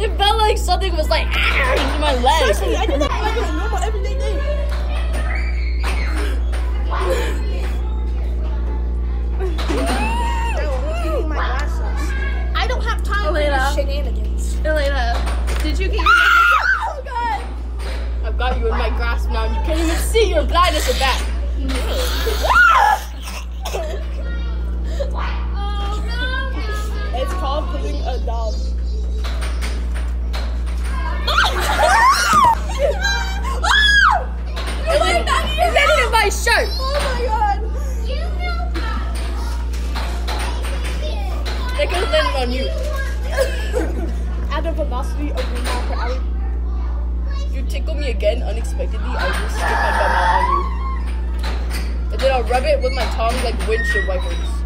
It felt like something was like ah, my leg. Seriously, I did that like a normal everyday you keep? Oh god! I've got you in my grasp now, and you can't even see your blindness of back. Oh, it's called pulling a dog. Velocity of per hour. You tickle me again unexpectedly, I'll just stick my out on you. And then I'll rub it with my tongue like windshield wipers.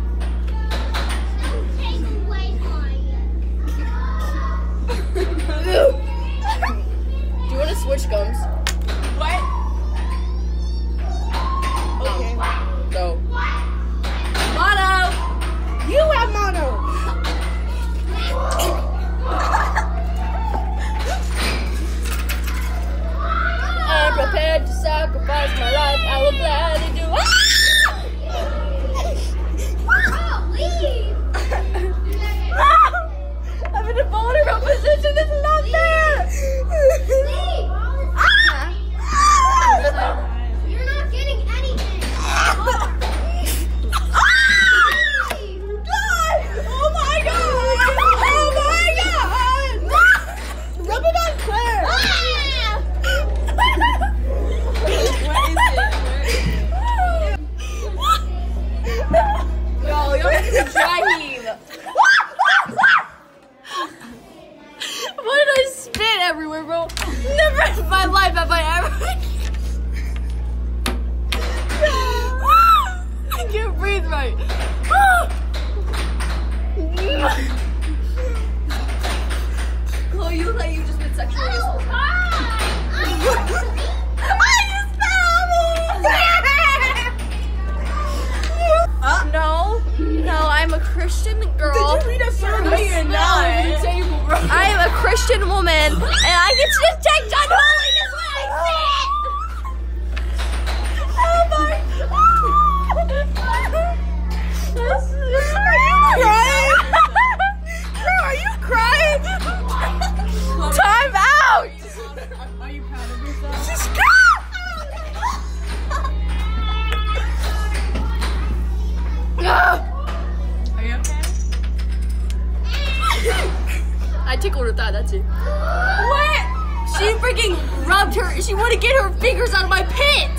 Christian woman, and I get to tickled that's it. What? She freaking rubbed her, she wouldn't get her fingers out of my pit!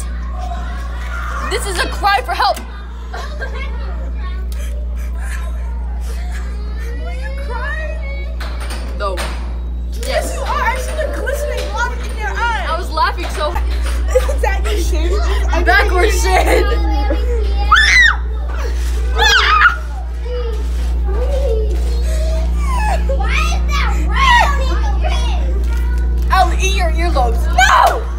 This is a cry for help! Were you crying? No. Yes, Yes. you are. I see the glistening water in your eyes. I was laughing so Is that your shin? I backward shit! Eat your earlobes. No! No!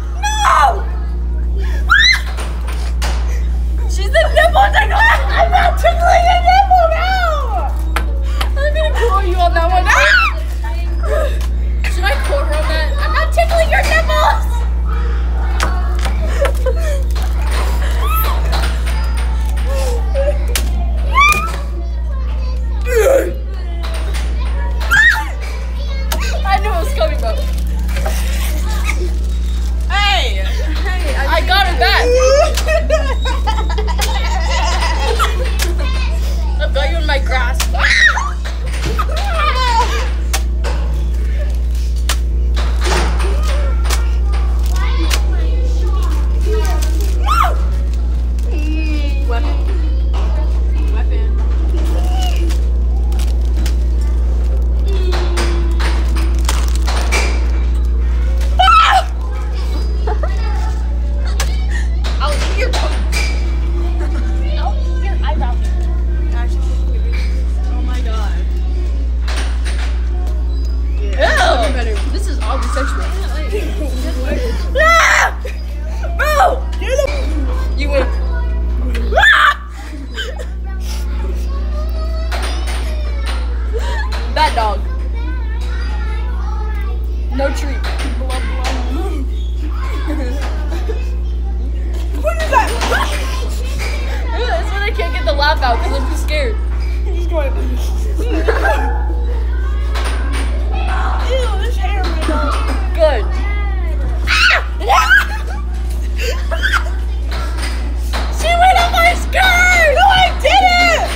I'll be sexual. Bro! You're the. You win. Bad dog. No treat. What is that? That's when I can't get the laugh out because I'm too scared. He's going. Good. Ah! she went up my skirt! No, I didn't!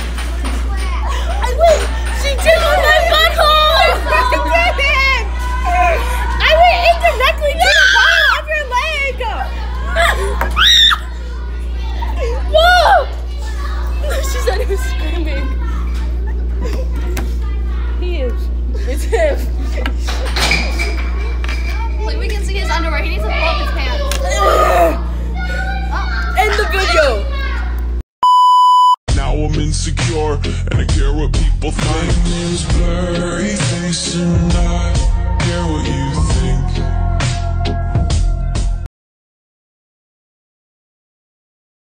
I went. She tickled my butthole! I didn't! I went indirectly to the bottom of your leg! Whoa! she said he was screaming. He is. It's him. Care what people think. My name's blurry care what you